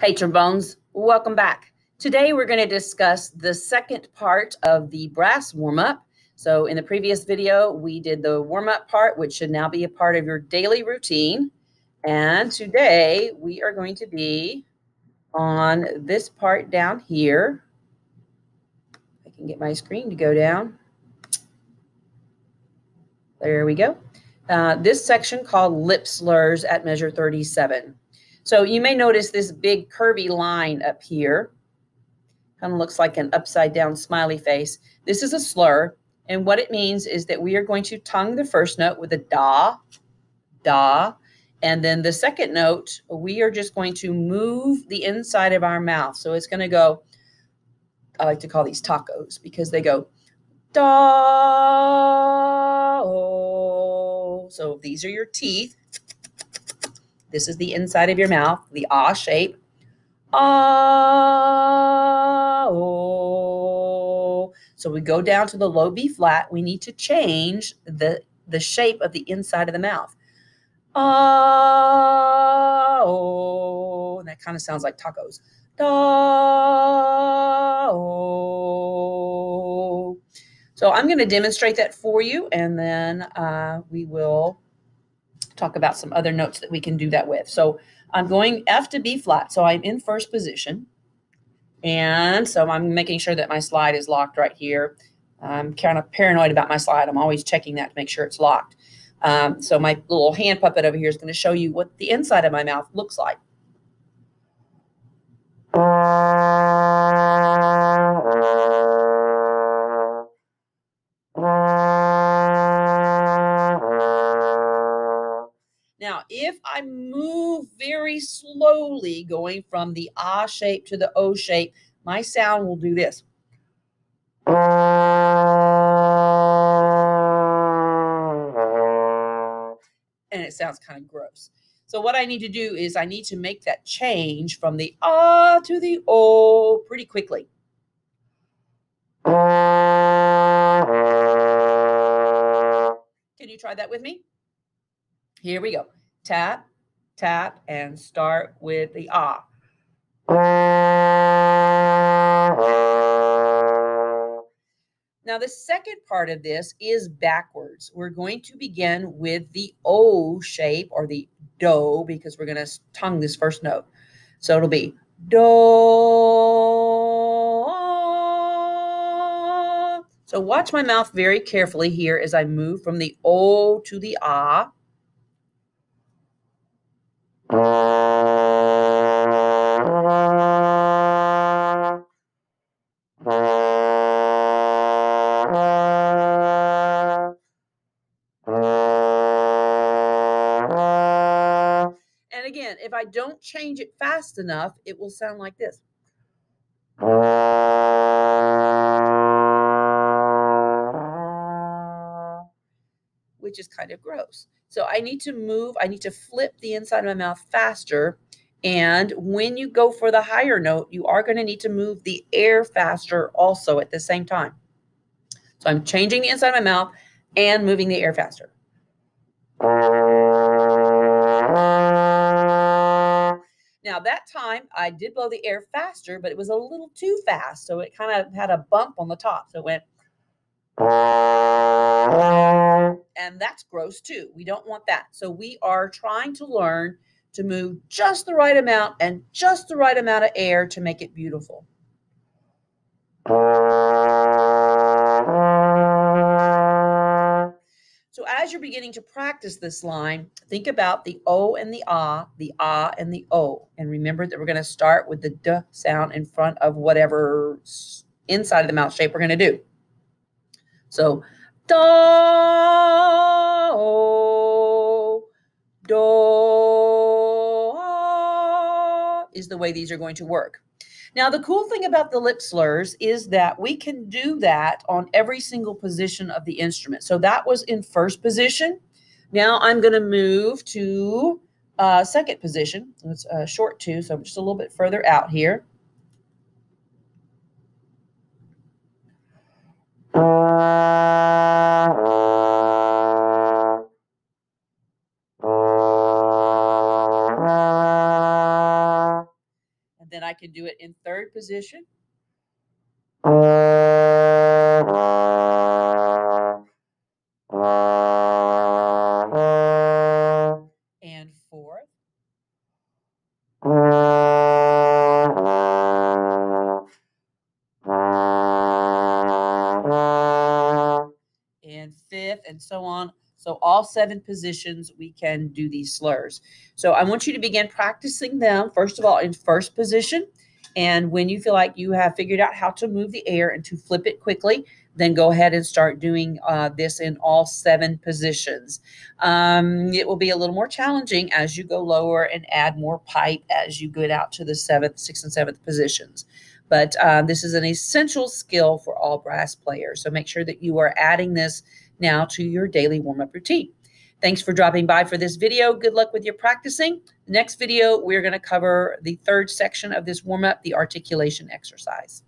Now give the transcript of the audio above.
Hey, trombones, welcome back. Today we're going to discuss the second part of the brass warm up. So, in the previous video, we did the warm up part, which should now be a part of your daily routine. And today we are going to be on this part down here. I can get my screen to go down. There we go. Uh, this section called lip slurs at measure 37. So you may notice this big curvy line up here. Kind of looks like an upside down smiley face. This is a slur. And what it means is that we are going to tongue the first note with a da, da. And then the second note, we are just going to move the inside of our mouth. So it's going to go, I like to call these tacos because they go da. So these are your teeth. This is the inside of your mouth, the ah shape. Ah, oh. So we go down to the low B flat. We need to change the, the shape of the inside of the mouth. Ah, oh. And that kind of sounds like tacos. Da, oh. So I'm going to demonstrate that for you, and then uh, we will talk about some other notes that we can do that with. So I'm going F to B flat. So I'm in first position. And so I'm making sure that my slide is locked right here. I'm kind of paranoid about my slide. I'm always checking that to make sure it's locked. Um, so my little hand puppet over here is going to show you what the inside of my mouth looks like. If I move very slowly, going from the ah shape to the O shape, my sound will do this. And it sounds kind of gross. So what I need to do is I need to make that change from the ah to the O pretty quickly. Can you try that with me? Here we go tap, tap, and start with the ah. Now, the second part of this is backwards. We're going to begin with the O shape or the do because we're going to tongue this first note. So it'll be do. So watch my mouth very carefully here as I move from the O to the ah. And again, if I don't change it fast enough, it will sound like this. Which is kind of gross. So I need to move, I need to flip the inside of my mouth faster. And when you go for the higher note, you are going to need to move the air faster also at the same time. So I'm changing the inside of my mouth and moving the air faster. Now that time I did blow the air faster, but it was a little too fast. So it kind of had a bump on the top. So it went and that's gross too. We don't want that. So we are trying to learn to move just the right amount and just the right amount of air to make it beautiful. So as you're beginning to practice this line, think about the O and the ah, the ah and the O. And remember that we're going to start with the D sound in front of whatever inside of the mouth shape we're going to do. So do, do is the way these are going to work. Now, the cool thing about the lip slurs is that we can do that on every single position of the instrument. So that was in first position. Now I'm going to move to uh, second position. It's a short two, so I'm just a little bit further out here. Then I can do it in third position. And fifth, and so on. So all seven positions, we can do these slurs. So I want you to begin practicing them, first of all, in first position. And when you feel like you have figured out how to move the air and to flip it quickly, then go ahead and start doing uh, this in all seven positions. Um, it will be a little more challenging as you go lower and add more pipe as you get out to the seventh, sixth, and seventh positions. But uh, this is an essential skill for all brass players. So make sure that you are adding this now to your daily warm up routine. Thanks for dropping by for this video. Good luck with your practicing. Next video, we're going to cover the third section of this warm up, the articulation exercise.